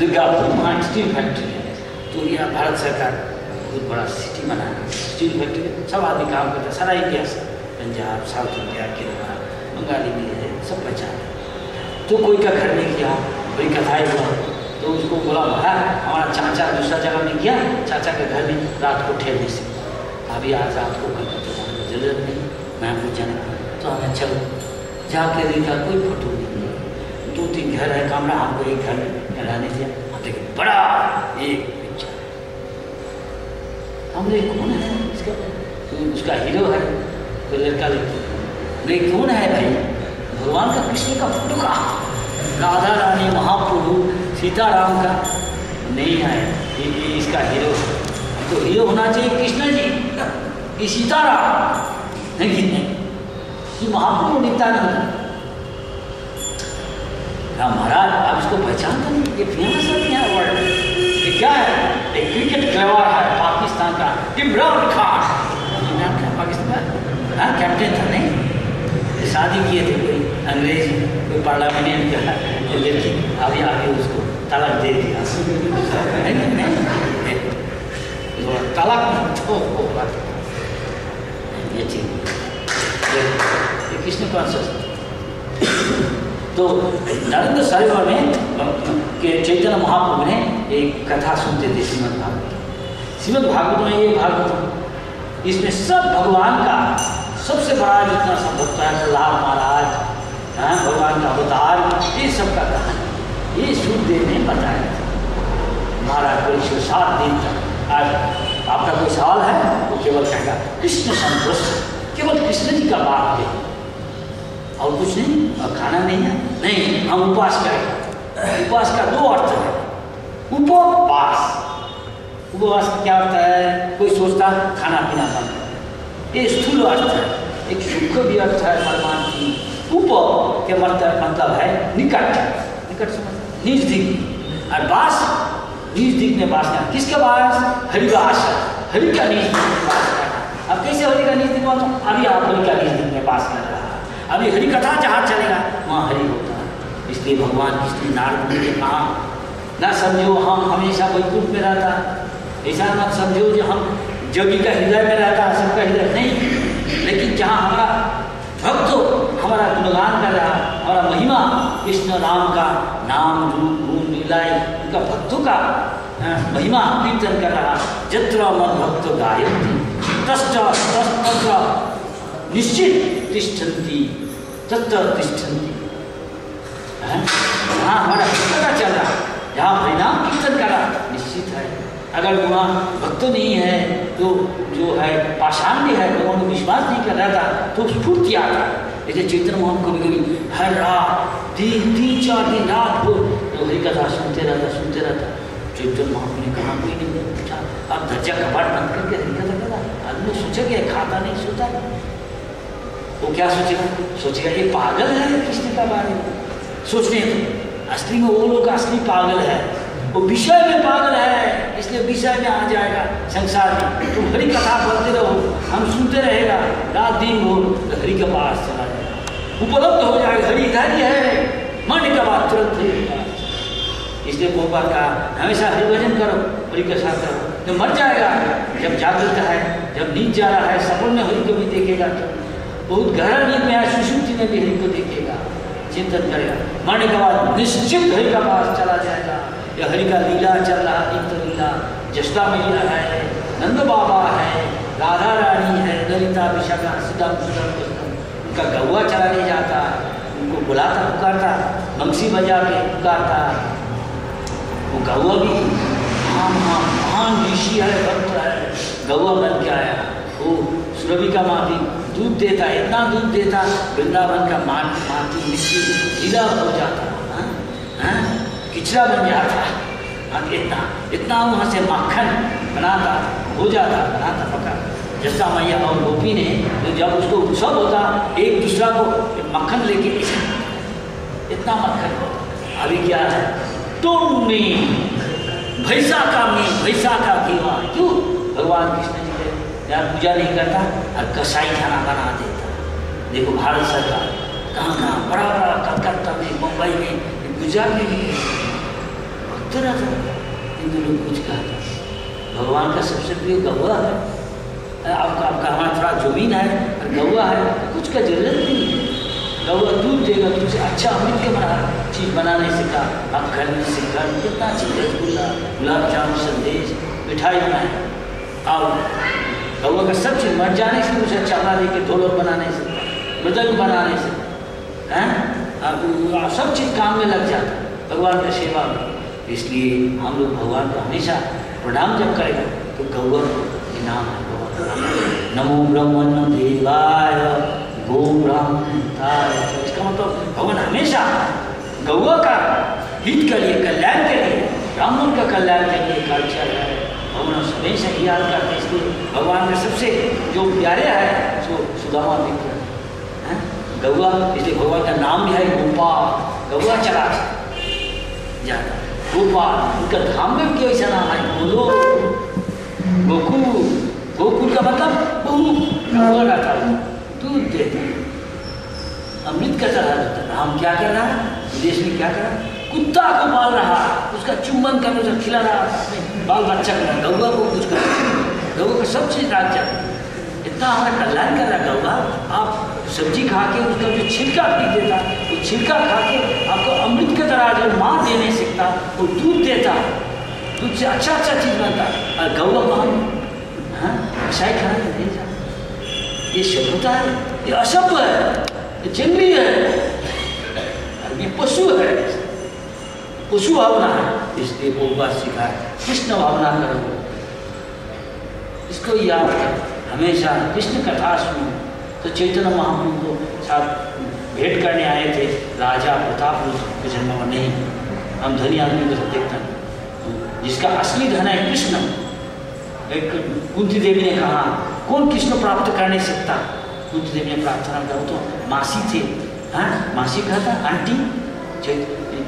दुर्गापुर वहाँ steel factory है। तो यहाँ भारत सरकार बहुत बड़ा सिटी बना है। स्टील फैक्ट्री सब आदमी काम करता है। सारा इंडिया से। पंजाब साउथ इंडिया केरला, बंगाली है। सब पहचान तो कोई का घर में किया, कोई कथाएँ हुआ तो उसको बोला भला हमारा चाचा दूसरा जगह में गया चाचा के घर में रात को ठहर नहीं सकता अभी आज रात को कलकत्ता जाने की ज़रूरत नहीं। मैं आपको जाना तो हमें चलो। जाके देखा, कोई फ़ोटो नहीं दो तीन घर है, कमरा, हमको एक घर में रहने दिया। हम देखे बड़ा एक पिक्चर। हमने कौन है इसका? तो उसका हीरो है तो लड़का लड़की नहीं कौन है भाई? भगवान का कृष्ण का फ़ोटो का। राधा रानी महाप्रभु सीताराम का। नहीं है ये, ये इसका हीरो तो हीरो होना चाहिए कृष्ण जी ये सीताराम। नहीं नहीं? ये महाप्रभु नित्यानंद। हाँ महाराज, आप इसको पहचानते नहीं ये फ़ेमस है यहाँ वर्ल्ड ये क्या है? एक क्रिकेट खिलाड़ी है, पाकिस्तान का इमरान खान। इमरान खान पाकिस्तान? का हाँ कैप्टन था, नहीं? शादी किए थे कोई अंग्रेज़, कोई पार्लियामेंट का लड़की। अभी आगे उसको तलाक दे दिया। है नहीं? तलाक तो ये चीज़। ये कृष्ण कॉन्शियस तो नरेंद्र सरोवर में के चैतन्य महाप्रभु ने एक कथा सुनते थे श्रीमद भागवत। श्रीमद भागवत में ये भागवत इसमें सब भगवान का सबसे बड़ा जितना भक्त है प्रहलाद महाराज हाँ भगवान का अवतार, ये सब का कहानी ये सुखदेव ने बताया था। महाराज परीक्षित सात दिन तक, आज आपका कोई सवाल है, वो केवल कहेगा, कृष्ण संतुष्ट केवल कृष्ण जी का बात है। और कुछ नहीं, और खाना नहीं है। नहीं, हम उपवास करें। उपवास का दो अर्थ है। उपवास। उपवास का क्या अर्थ है? कोई सोचता, खाना पीना बंद ये स्थूल अर्थ है। एक सूक्ष्म भी अर्थ है भगवान की। उप के मतलब मतलब है निकट। निकट समझ नज़दीक और बास? नज़दीक में बास करना किसके पास हरिवास हरि का नज़दीक में बास करना अब कैसे हरि का नज़दीक अभी आप हरि का नज़दीक में बास कर अभी हरि कथा जहाँ चलेगा, वहाँ हरि होता है। इसलिए भगवान इसलिए नारद ने कहा ना समझो हम हमेशा वैकुंठ में रहता। ऐसा मत समझो जो हम जोगी का हृदय में रहता है सबका हृदय नहीं। लेकिन जहाँ हमारा भक्त हमारा गुणगान कर रहा, हमारा महिमा, कृष्ण राम का नाम, रूप, गुण, लीलाएँ, उनका भक्तों का महिमा, कीर्तन कर रहा। जत्र मन भक्त गायत्री। तस्ट तत्र निश्चित तिष्ठन्ति, तत्र तिष्ठन्ति। हाँ? हमारा चल। रहा जहाँ परिणाम कीर्तन करा। निश्चित है। अगर वहाँ भक्त नहीं है तो जो है पाषाण भी है, लोगों को विश्वास नहीं कर रहा था तो स्फूर्ति आता जैसे चैतन्य मोहन कभी कभी हर रात तीन तीन, चार दिन, रात को तो हरी कथा सुनते रहता सुनते रहता। चैतन्य मोहन ने कहा, कोई नहीं पूछा अब दर्जा कपाट बंद करके हरी कथा करा। आदमी सोचेगा, खाता नहीं, सोता वो क्या सोचेगा सोचेगा ये पागल है कृष्ण का बारे में? सोचने असली में वो लोग असली पागल है। वो विषय में पागल है, इसलिए विषय में आ जाएगा संसार में। तुम हरी कथा बोलते रहो, हम सुनते रहेगा। रात दिन हो तो हरि के पास चला जाएगा। उपलब्ध हो जाएगा, हरि इधर ही। है मन का बात तुरंत इसलिए गोपाल का हमेशा हरि भजन करो, हरि के साथ करो तो मर जाएगा, जब जागृत है, जब नींद जा रहा है, सपन में हरि को भी देखेगा बहुत गहरा नींद में आया सुषुप्ति ने भी हरि को देखेगा चिंतन करेगा। मरने के बाद निश्चित हरि का पास चला जाएगा। ये हरि का लीला चल रहा नित्य लीला जस्टा में लीला है, नंद बाबा है, राधा रानी है, ललिता, विशाखा सीता उनका गौआ चला नहीं जाता, उनको बुलाता, पुकारता, बंसी बजा के पुकारता। वो गौआ भी हाँ हाँ महान ऋषि है, भक्त है। गौआ बन के आया। वो सुरभि का माँ भी दूध देता इतना दूध देता वृंदावन का मान माटी मिट्टी ढीला हो जाता हाँ? हाँ? किचरा बन जाता। हाँ, इतना इतना वहाँ से मक्खन बनाता हो जाता बनाता पका। जैसा मैया और गोपी ने तो जब उसको उत्सव होता एक दूसरा को मक्खन लेके इतना मक्खन होता। अभी क्या है? तुम में भैसा का में भैसा का क्यों? भगवान कृष्ण यार पूजा नहीं करता, और कसाई खाना बना देता। देखो, भारत सरकार, कहाँ कहाँ बड़ा बड़ा कलकत्ता में, मुंबई में, गुजरात में भी तरह तरह हिंदू लोग कुछ कहता भगवान का सबसे प्रिय गौवा है। आपका आपका हमारा थोड़ा ज़मीन है, और गौवा है तो कुछ का ज़रूरत नहीं है। गौवा दूध देगा तुमसे अच्छा अमृत के बना, चीज़ बनाने सीखा आप घर में सीखा कितना चीज़ रसगुल्ला गुलाब जामुन, संदेश, मिठाई बनाए। और गौवा का सब चीज़ मर जाने से उसे अच्छा दे के ढोलक बनाने से, मृदंग बनाने से, हैं? आप सब चीज़ काम में लग जाता भगवान का सेवा में। इसलिए हम लोग भगवान को हमेशा प्रणाम जब करेगा तो गौवा के नाम है नमो। ब्रह्मण देवाय, गो ब्राह्मणाय तो इसका मतलब भगवान हमेशा गौवा का हित के लिए, कल्याण के लिए, ब्राह्मण का कल्याण के लिए कल्चर है। भगवान हमेशा याद करते हैं इसलिए। भगवान के सबसे जो प्यारे है सो सुदामा मित्र हैं? गौवा, इसलिए भगवान का नाम भी है गोपाल। गौवा चला जाता। गोपाल, उनका धाम में क्यों ऐसा नाम है? बोलो। गोकुल। गोकुल का मतलब बहु। गौरा था। दूध देते। अमृत का तरह देता राम क्या कर रहा है? विदेश में क्या कर रहा है? कुत्ता को पाल रहा। उसका चुम्बन कर उसे खिला रहा। बाल बच्चा कर रहा। गौवा को कुछ कर। गौवा का सब चीज़ राज इतना हमारा कल्याण कर रहा गौवा। आप सब्ज़ी खा के उसका जो छिलका पी देता, वो छिलका खा के आपको अमृत के तरह जो माँ दे नहीं सकता, वो दूध देता, दूध से अच्छा अच्छा चीज़ बनता। और गौवा मान हाँ खाना तो नहीं जाता ये सभ्यता है। ये असभ्य है। ये जंगली है। ये पशु है। पशु भावना है। इसलिए वो बात सिखाए। कृष्ण भावना करो। इसको याद कर हमेशा कृष्ण कथा सुनो तो चैतन्य महाप्रभु को साथ भेंट करने आए थे। राजा प्रताप के जन्म में नहीं। हम धनी आदमी को सब देखते हैं। जिसका असली धन है कृष्ण। एक कुंती देवी ने कहा, कौन कृष्ण प्राप्त कर नहीं सकता? कुंती देवी ने प्रार्थना करो तो मासी थे। हाँ मासी कहा था, आंटी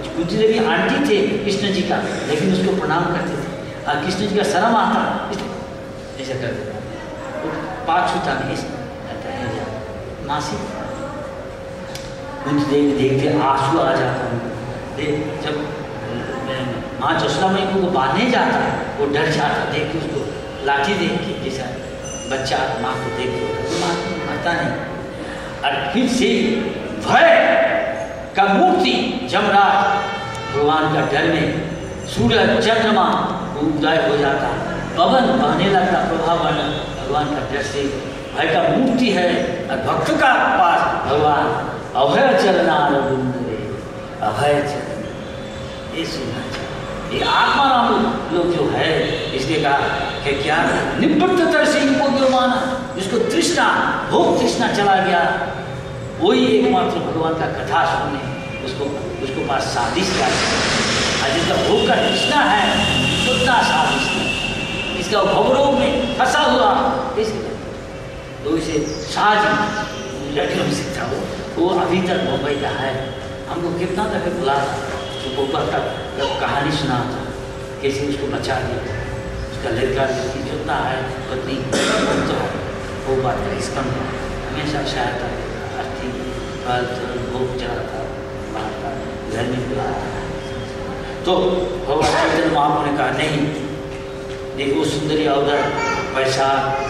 कुंती देवी आंटी थे कृष्ण जी का, लेकिन उसको प्रणाम करते थे। कृष्ण जी का शर्म आता ऐसा करते पाँच छूता नहीं मासी। कुंती देवी देखते, आँसू आ जाता देख जब माँ जसला मई को बांधने जाता है, वो डर जाता देख के उसको लाठी देख के, जैसा बच्चा माँ को देख के तो माँ मरता नहीं। और फिर से भय का मूर्ति जमराज भगवान का डर में सूरज चंद्रमा उदय हो जाता, पवन बहने लगता प्रभाव भगवान का डर से भय का मूर्ति है और भक्त का पास भगवान अभय चरना अभय चरण ये आत्मा राम लोग जो है इसलिए कहा कि क्या निवृत्त से इनको माना, जिसको तृष्णा, भोग तृष्णा चला गया वही एकमात्र भगवान का कथा सुनने उसको उसको पास सादिश का और जिसका भोग का तृष्णा है उतना सादिश है। इसका भवरोग में फंसा हुआ इसलिए तो इसे साज लड़कियों में सीखता वो वो अभी तक मुंबई का है। हमको कितना तक बुला तो गोबर तक जब कहानी सुना था, कैसे उसको बचा दिया उसका लड़का लड़की, जोता है, पत्नी तो वो बात का इसका हमेशा सहायता बांटता घर में तो भगवान चैतन्य ने कहा, नहीं, देखो सुंदरी अवधर पैसा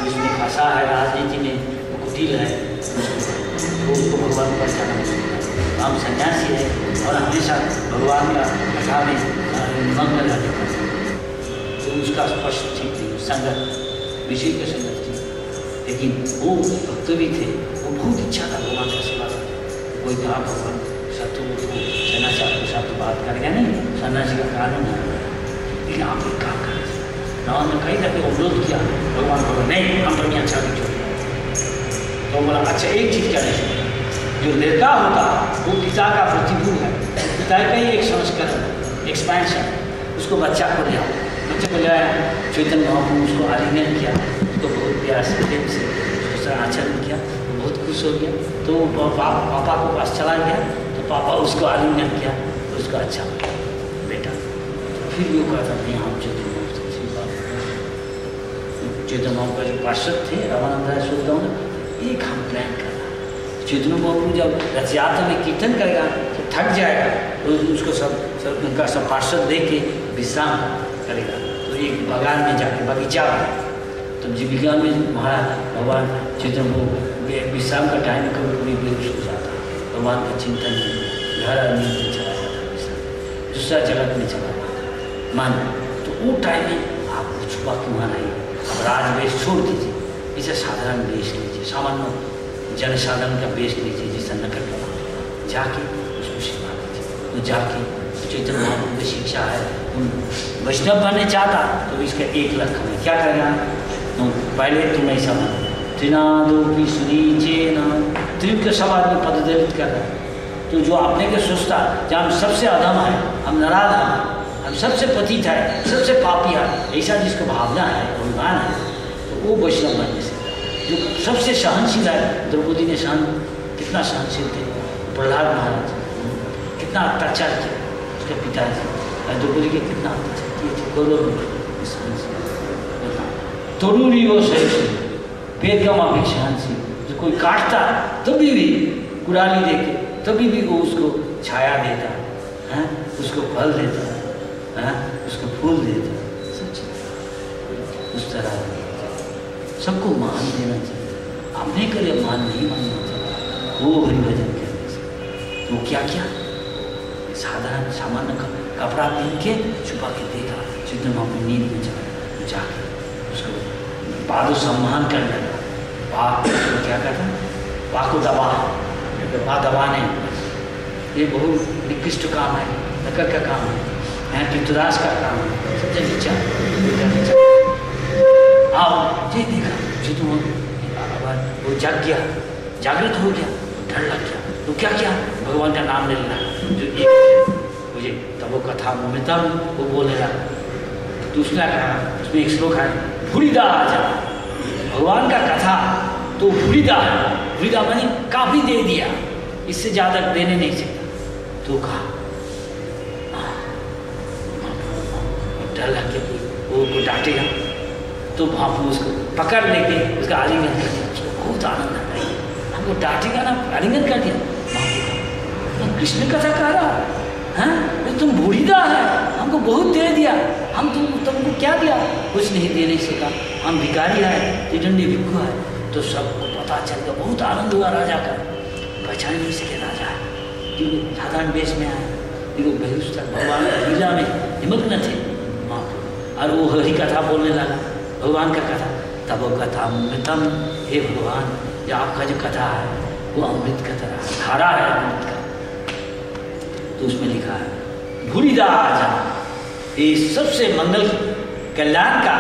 उसमें फंसा है, राजनीति में कुटिल है तो उसको भगवान पैसा नहीं हम सन्यासी है और हमेशा भगवान का कथा में मंगल रहने का तो उसका स्पष्ट ठीक थी संगत विषय के संगत थी लेकिन वो भक्त भी थे, वो बहुत इच्छा था भगवान का कोई कहा भगवान को सन्यासी आपके साथ बात गया नहीं सन्यासी का कानून है। लेकिन आप एक काम करें, नवा ने कई दफे अनुरोध किया, भगवान बोला, नहीं, हम तो अच्छा नहीं छोड़ तो बोला अच्छा एक चीज़ क्या नहीं जो लड़का होता, वो पिता का प्रतिकूल है। पिता का ही एक संस्करण एक्सपेंशन उसको बच्चा को ले आओ। बच्चे को ले आया चैतन्य महाप्रभु उसको आलिंगन किया, उसको बहुत प्यार से, प्रेम से, उसका आचरण किया। खुश हो गया। तो वो पापा पापा को पास चला गया। तो पापा उसको आलिंगन किया। तो उसको अच्छा बेटा, फिर वो कहता नहीं, हम महाप्रभु से बात का जो पार्षद थे, रामानंद राय सोचता एक हम प्लान कर चैतन्य बाबू जब रथ यात्रा में कीर्तन करेगा तो थक जाएगा तो उसको सब सब उनका सब पार्षद दे के विश्राम करेगा। तो एक बगान में जाके बगीचा तो जीविका में महाराज, भगवान चैतन्य को विश्राम का टाइम कभी कभी बेहोश हो जाता भगवान का चिंतन में घर आदमी में चला जाता दूसरा जगत में चला जाता मान तो वो टाइम में आप छुपा क्यों वहाँ नहीं? अब राजवेश छोड़ दीजिए। इसे साधारण वेश लीजिए। सामान्य जन साधन का वेश लीजिए जिससे नकल करा जाके उसको सेवा कीजिए तो जाके चैतन्य महाप्रभु की शिक्षा है। उन वैष्णव बनने चाहता तो इसका एक लक्ष्य है क्या करना? तो पहले तुम ऐसा बनो। त्रिनादोपी सुनीचेन। त्रिव के सब आदमी पद दलित कर रहे हैं। तो जो अपने के सोचता जब हम सबसे अधम है, हम नाराज़ हैं, हम सबसे पतित है, सबसे पापी है, ऐसा जिसको भावना है, अभिमान है तो वो वैष्णव बनने से जो सबसे सहनशील है, द्रौपदी ने सहन, कितना सहनशील थे? प्रहलाद महाराज, कितना अत्याचार किया उसके पिताजी। द्रौपदी के कितना अत्याचार किए थे? गौरव तरुणी वो सही का माफ़ी सहनशील जो कोई काटता, तभी भी कुराली देके तभी भी वो उसको छाया देता, है? उसको फल देता, है? उसको फूल देता, सच उस तरह सबको मान देना चाहिए। अपने करे मान नहीं मानना चाहिए। वो हरिभजन करने से वो क्या क्या साधारण, सामान्य कपड़ा पहन के छुपा के देखा चित्र अपनी नींद में जाके उसको पादो सम्मान करने। वाक क्या कहते हैं वाक को दबा पा दबाने ये बहुत निकृष्ट काम है नकर का काम है यहाँ पितुदास का काम है। सबसे नीचा आओ, ये देखा, जो तुम वो जाग गया। जागृत हो गया, डर लग गया। तो क्या किया? भगवान का नाम ले लेना। जो मुझे तब वो कथा मोमितम वो बोलेगा। दूसरा कहा, उसमें एक श्लोक है भूरिदा आ जा भगवान का कथा तो है। भूरिदा मैंने काफ़ी दे दिया। इससे ज़्यादा देने नहीं सकता। तो कहा डर लग वो को डांटेगा। तो बापू उसको पकड़ लेके उसका आलिंगन कर दिया। उसको बहुत आनंद आ गया हमको डांटेगा ना, आलिंगन कर दिया। कृष्ण कथा कह रहा हैं तुम बूढ़ीदा है। हमको बहुत दे दिया। हम तुम, तुमको क्या दिया? कुछ नहीं दे नहीं सका हम भिकारी आए त्रिदंडी भिक्खु है तो सबको पता चल गया, बहुत आनंद हुआ राजा का। पहचान नहीं सके राजा। क्योंकि साधारण वेश में आए, क्योंकि बेहुस्तर भगवान लीला में निमग्न थे। वहाँ और वो हरी कथा बोलने लगा, भगवान का कथा। तब वो कथा अमृतम हे भगवान जो आपका जो कथा है, वो अमृत का तरह, धारा है अमृत का। तो उसमें लिखा है भूरिदा आजा ये सबसे मंगल कल्याण का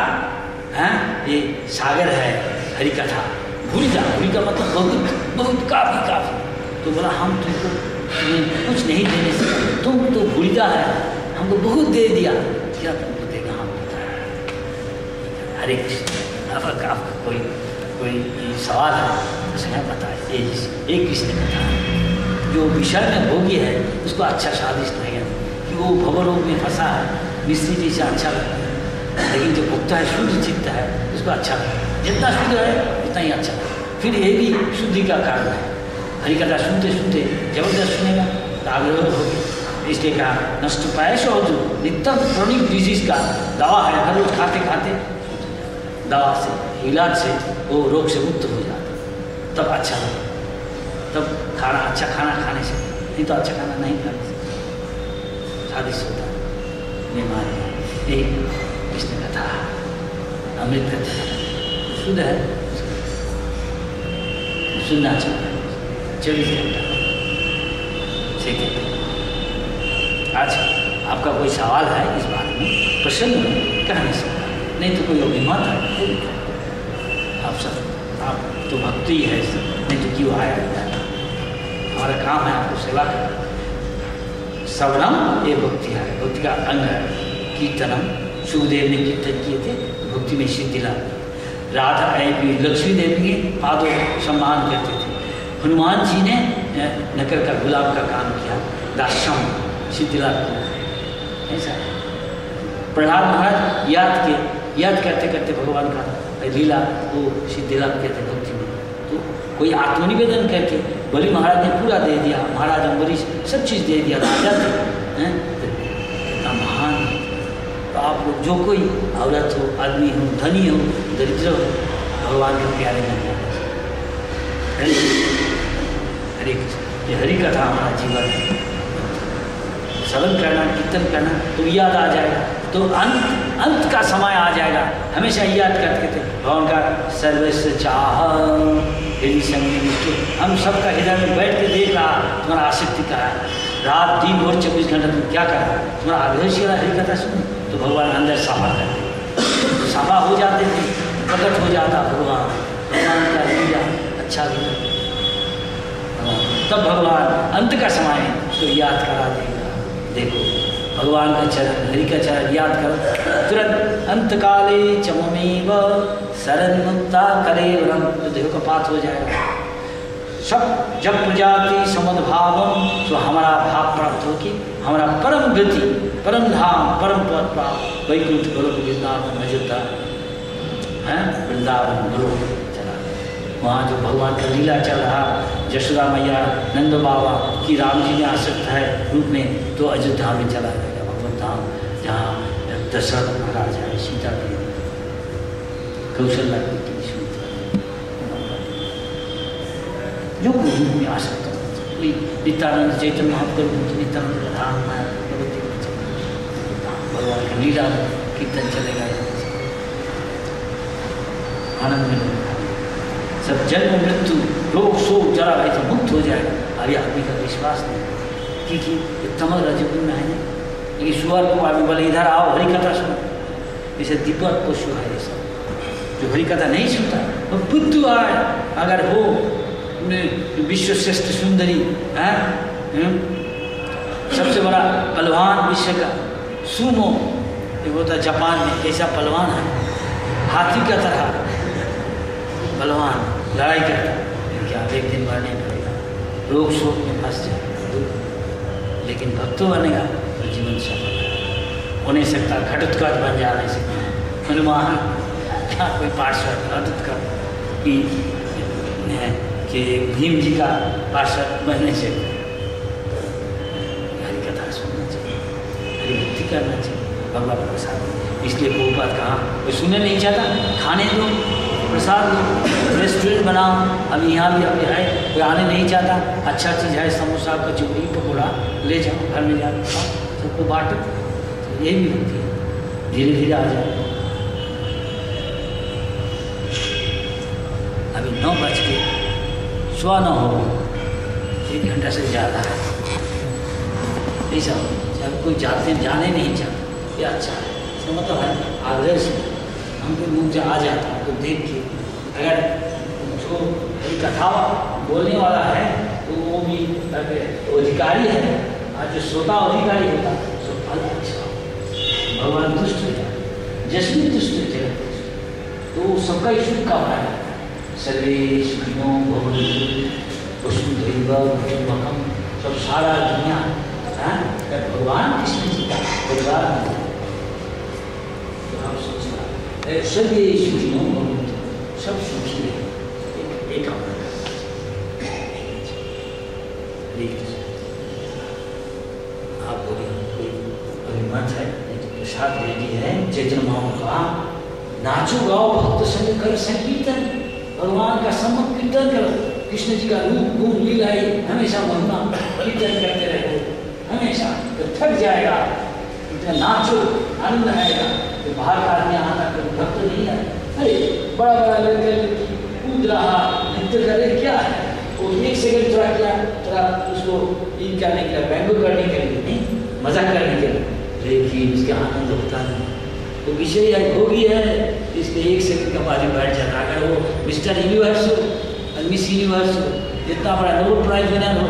है? ये सागर है हरि कथा भूरिदा भूरी का मतलब बहुत बहुत काफ़ी काफ़ी। तो बोला, हम तुमको तुम्हें कुछ नहीं देने से, तुम तो भूरिदा है। हमको बहुत दे दिया। क्या तुमको देगा, हम हरे कृष्ण अब आपका कोई कोई सवाल है? उसने बताया एक कृष्ण कथा जो विषय में भोगी है, उसको अच्छा स्वादिष्ट लगेगा कि वो भवरोग में फंसा है मिश्री जी से अच्छा लगता है लेकिन जो भुगता है, शुद्ध चित्त है, उसको अच्छा। लगता है जितना शुद्ध है उतना ही अच्छा। फिर ये भी शुद्धि का कारण है। हरिकथा सुनते सुनते ज़बरदस्त सुनेगा तो आग्रह हो इसलिए कहा, नष्ट पायश और जो नित्यम क्रोनिक डिज़ीज़ का दवा है। हर रोज खाते खाते दवा से, इलाज से वो रोग से मुक्त हो जाता तब अच्छा लगता तब खाना अच्छा खाना खाने से, नहीं तो अच्छा खाना नहीं खाने से। स्वादिष्ट होता बीमारी यही। कृष्ण कथा अमृत कथा शुद्ध है सुनना चाहिए चौबीस घंटा ठीक है अच्छा आपका कोई सवाल है इस बारे में प्रसन्न कह नहीं सकता नहीं तो कोई अभिमत है आप सब आप तो भक्ति है नहीं तो क्यों आया हमारा काम है आपको सेवा करना सवनम ये भक्ति है भक्ति का अंग है कीर्तनम सुखदेव ने कीर्तन किए थे, भक्ति में सिद्धि लाभ राधा लक्ष्मी देवी के पादों सम्मान करते थे। हनुमान जी ने नकर का गुलाब का काम किया दासम सिद्धि लाभ किया ऐसा। प्रहलाद महाराज याद के याद करते करते भगवान का लीला, वो सिद्धि लाभ कहते भक्ति में। तो कोई आत्मनिवेदन करके बलि महाराज ने पूरा दे दिया, महाराज अम्बरीश सब चीज़ दे दिया, राजा थे इतना महान तो आप लोग जो कोई औरत हो, आदमी हो, धनी हो, दरिद्र हो, भगवान के प्यारे बन जाए हरे ये हरि कथा हमारा जीवन है। श्रवण करना, कीर्तन करना तो याद आ जाएगा। तो अंत अंत का समय आ जाएगा। हमेशा याद करते थे, भगवान का सर्वस्व चाह यदि संगी हम सबका हृदय में बैठ के देख रहा, तुम्हारा आसक्ति का है? रात, दिन और चौबीस घंटा तुम क्या कर तुम्हारा आग्रह से हरी कथा सुन। तो भगवान अंदर साफा करते साफा हो जाते थे, प्रकट हो जाता भगवान। भगवान का लीला अच्छा लीला तब भगवान अंत का समय उसको याद करा देगा। देखो, भगवान का चरण, हरि का चरण याद करो। तुरंत अंत काले चमेव शरण मुक्ता करे वरम। तो देखो कपात हो जाएगा। सब जब प्रजाति समद्भावम तो हमारा भाव प्राप्त होगी। हमारा परम गति, परम धाम, परम पद प्राप्त वैकुंठ गोलोक वृंदावन अयोध्या है? वृंदावन गोलोक चला। वहाँ जो भगवान का लीला चल रहा यशोदा मैया, नंद बाबा की राम जी में आसक्त है, रूप में तो अयोध्या में चला जाएगा भगवत धाम, जहाँ दशरथ महाराज है, सीता के कौशल्या जो रूप में आसक्त नित्यानंद चैतन्य महाप्रभु नित्यानंद धाम भगवान का लीला कीर्तन चलेगा। आनंद सब जन्म, मृत्यु रोग शोक, जरा भाई तो मुक्त हो जाए। अभी आदमी का विश्वास नहीं। क्योंकि ये तमल रजगुण में है लेकिन सुअर को आदमी बोले, इधर आओ हरी कथा सुनो। जैसे दीपक पशु है सब। जो हरी कथा नहीं सुनता, वो बुद्धू आए। अगर हो विश्व श्रेष्ठ सुंदरी, है? सबसे बड़ा पलवान विश्व का, सुमो एक होता जापान में ऐसा पहलवान है, हाथी का तरह बलवान लड़ाई करता क्या एक दिन मरने पड़ेगा रोग शोक में फंस जाए लेकिन भक्तों बनेगा तो जीवन सफल हो। नहीं सकता घटोत्कच बन जा नहीं सकता हनुमान, क्या कोई पार्षद घटोत्कच कि कि भीम जी का पार्षद बनने से हरी कथा सुनना चाहिए, हरी भक्ति करना चाहिए, भगवान प्रसाद। इसलिए बहुपात कहा कोई सुनने नहीं चाहता, खाने दो, प्रसाद लो रेस्टोरेंट बनाओ। अभी यहाँ भी अभी है कोई आने नहीं चाहता। अच्छा चीज़ है, समोसा कचौड़ी पकौड़ा ले जाओ, घर में जाओ सबको बांटो। तो यही भी होती है। धीरे धीरे आ जाए। अभी नौ बज के सवा नौ हो, एक घंटा से ज़्यादा है। ऐसा जब कोई जाते जाने नहीं चाहता अच्छा है। मतलब है आग्रह से हमको मुँह से आ जाता तो देख के, अगर जो कथा बोलने वाला है तो वो भी तो अधिकारी है, और जो श्रोता अधिकारी होता तो फल अच्छा भगवान दुष्ट हो जाए जसमी दुष्ट जगत तो सबका ईश्वर का है। सर्वे सुखिनो सब सारा दुनिया, है? भगवान कृष्ण जी का परिवार तो सुखिनो सब सुखी एक आप बोलिए, कोई अभिमत है? प्रसाद रेडी है। माओ का नाचो गाओ, भक्त संग कर संकीर्तन भगवान का सम्मत कीर्तन करो कृष्ण जी का रूप गुण लीलाई हमेशा महिमा कीर्तन करते रहो, हमेशा। तो थक जाएगा, इतना नाचो, आनंद आएगा तो बाहर का आदमी आता कोई भक्त नहीं है। अरे बड़ा बड़ा लड़का लड़की कूद रहा, नृत्य करे क्या है? वो एक सेकंड थोड़ा क्या, थोड़ा उसको इन करने के लिए व्यंग करने के लिए, नहीं, मज़ाक करने के लिए। लेकिन उसका आनंद होता नहीं। तो विषय है भोगी है, इसलिए एक सेकंड का बाजू बैठ जाता अगर वो मिस्टर यूनिवर्स हो मिस यूनिवर्स हो, जितना बड़ा नोबल प्राइज विनर हो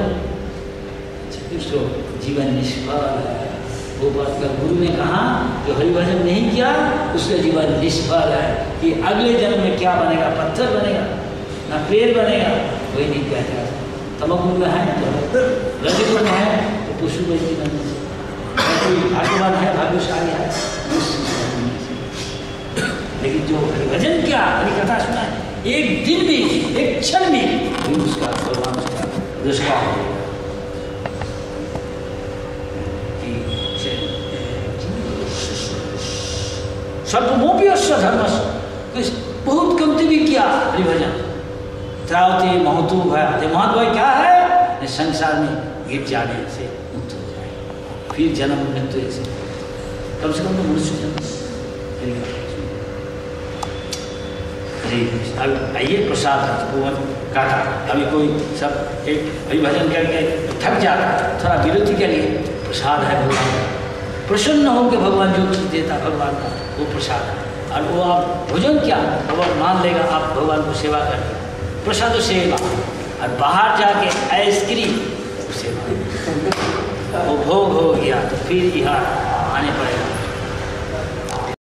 उसको जीवन निष्फल है। वो बात का गुरु ने कहा जो हरिभजन नहीं किया, उसका जीवन निष्फल है कि अगले जन्म में क्या बनेगा? पत्थर बनेगा ना पेड़ बनेगा? वही नहीं कहता तमगुण में है तो रजगुण है तो पशु बनने से कोई है, भाग्यशाली है। लेकिन जो हरिभजन क्या हरि कथा सुना है एक दिन भी, एक क्षण भी उसका भगवान उसका दुष्काल हो गया। अश्व धर्म बहुत कमती भी किया हरिभजन त्रावती, महतु भयाते महत्व भय क्या है? संसार में गिर जाने से मुक्त हो जाए। फिर जन्म मृत्यु ऐसे कम से कम तो मनुष्य जन्म। अब आइए प्रसाद भगवान का था। अभी कोई सब एक अभिभजन करके थक जाता थोड़ा विरोधी के लिए प्रसाद है भगवान। का प्रसन्न होकर भगवान जो चीज़ देता भगवान का, वो प्रसाद है। और वो आप भोजन क्या, भगवान मान लेगा, आप भगवान को सेवा करके प्रसाद सेवा। और बाहर जाके आइसक्रीम, सेवा। वो भोग हो गया तो फिर यहाँ